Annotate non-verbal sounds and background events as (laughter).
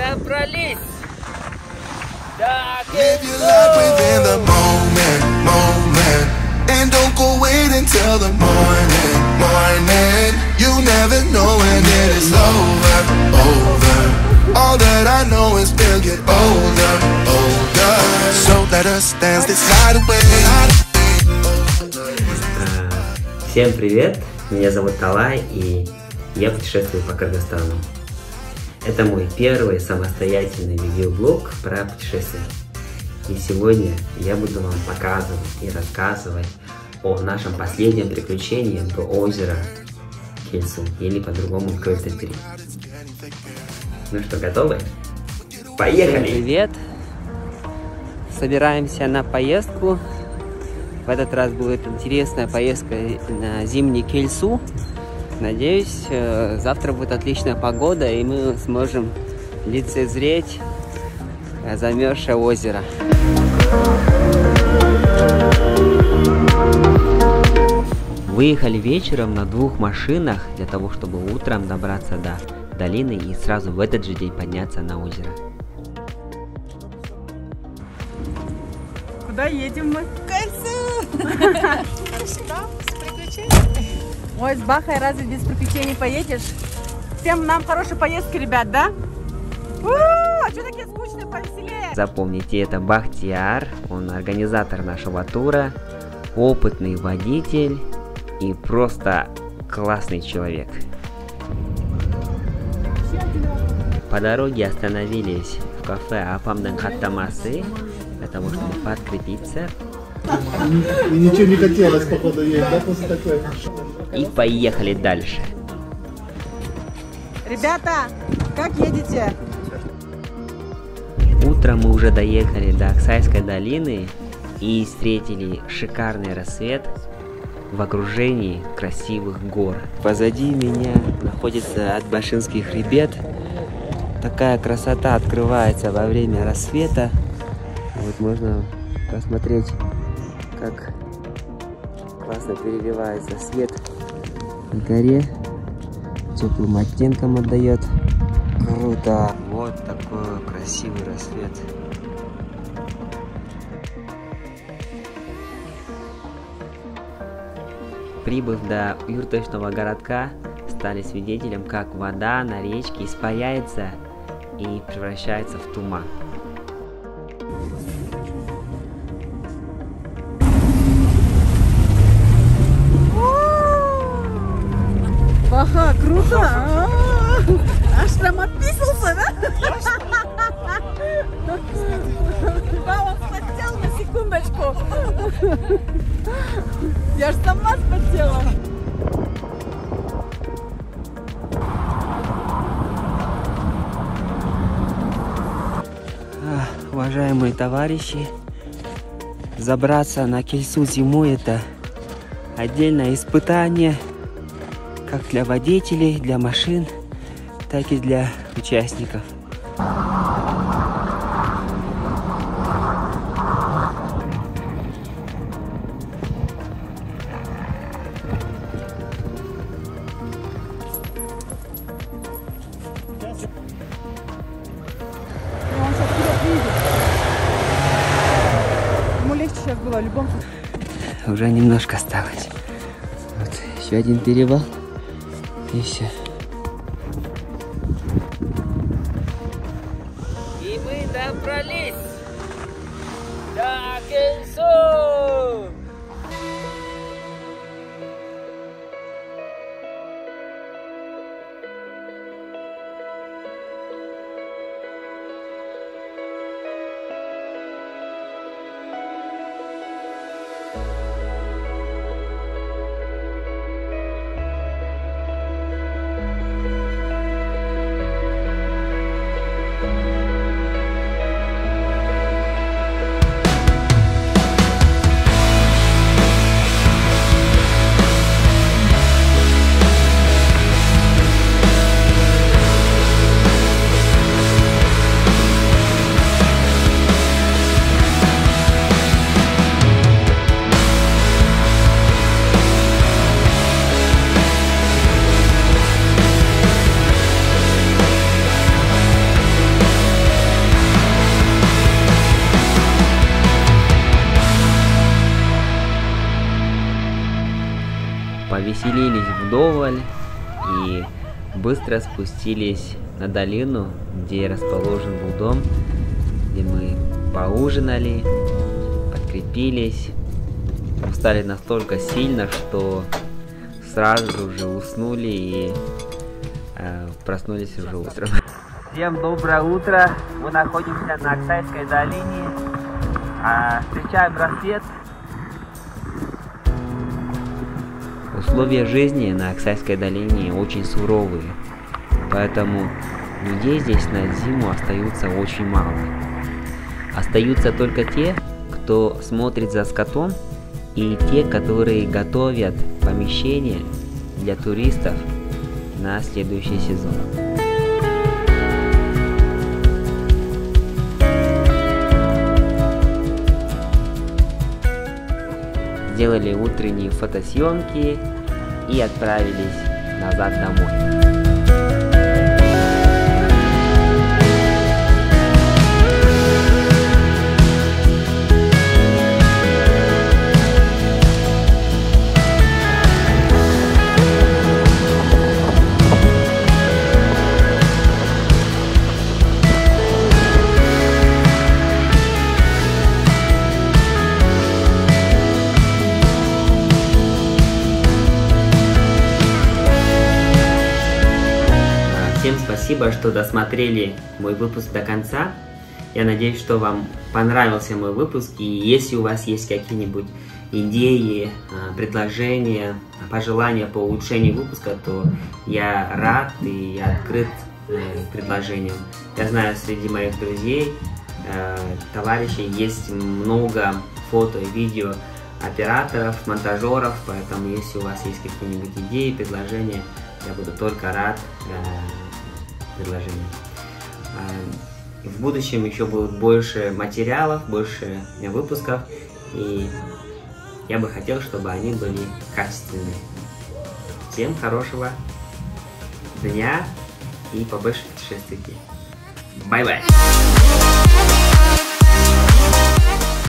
добрались до Live your life within the moment, moment. And don't go wait until the morning, morning. You never know when it is over, over. All that I know is we'll get older, older. So let us dance this night away. Всем привет! Меня зовут Талай и я путешествую по Кыргызстану. Это мой первый самостоятельный видеоблог про путешествия. И сегодня я буду вам показывать и рассказывать о нашем последнем приключении до озера Кельсу, или по-другому Кольтепери. Ну что, готовы? Поехали! Привет! Собираемся на поездку. В этот раз будет интересная поездка на зимний Кельсу. Надеюсь, э, завтра будет отличная погода, и мы сможем лицезреть э, замерзшее озеро. Выехали вечером на двух машинах для того, чтобы утром добраться до долины и сразу в этот же день подняться на озеро. Куда едем мы? (laughs) Ой, с Бахой разве без приключений поедешь? Всем нам хорошей поездки, ребят, да? У, а что такие скучные, повеселее? Запомните, это Бахтияр, он организатор нашего тура, опытный водитель и просто классный человек. По дороге остановились в кафе Апамдан Хаттамасы для того, чтобы подкрепиться И ничего не хотелось, походу, есть, да, после такой? и поехали дальше. Ребята, как едете? Утром мы уже доехали до Оксайской долины и встретили шикарный рассвет в окружении красивых гор. Позади меня находится Атбашинский хребет. Такая красота открывается во время рассвета. Вот можно посмотреть, как классно переливается свет в горе. Теплым оттенком отдает. Круто! Вот такой красивый рассвет. Прибыв до юрточного городка, стали свидетелем, как вода на речке испаряется и превращается в туман. Круто! А, Аж прям отписался, да? Он спотел на секундочку. Я ж сама спотела. А, уважаемые товарищи, забраться на Кельсу зимой это отдельное испытание как для водителей, для машин, так и для участников. Ему легче сейчас было в любом случае. Уже немножко осталось. Вот еще один перевал. Все. И мы добрались до Кельсу! Повеселились вдоволь и быстро спустились на долину, где расположен был дом, где мы поужинали, подкрепились, устали настолько сильно, что сразу же уснули и э, проснулись уже утром. Всем доброе утро! Мы находимся на Оксайской долине, а, встречаем рассвет. Условия жизни на Оксайской долине очень суровые, поэтому людей здесь на зиму остаются очень мало. Остаются только те, кто смотрит за скотом, и те, которые готовят помещение для туристов на следующий сезон. Сделали утренние фотосъемки и отправились назад домой. Всем спасибо, что досмотрели мой выпуск до конца. Я надеюсь, что вам понравился мой выпуск. И если у вас есть какие-нибудь идеи, а, предложения, пожелания по улучшению выпуска, то я рад и я открыт э, предложениям. Я знаю, среди моих друзей, э, товарищей есть много фото и видео операторов, монтажеров, поэтому если у вас есть какие-нибудь идеи, предложения, я буду только рад предложениям. Э, В будущем еще будет больше материалов, больше выпусков, и я бы хотел, чтобы они были качественные. Всем хорошего дня и побольше путешествуйте. Bye-bye!